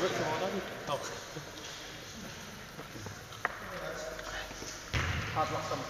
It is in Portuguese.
Hard rock, some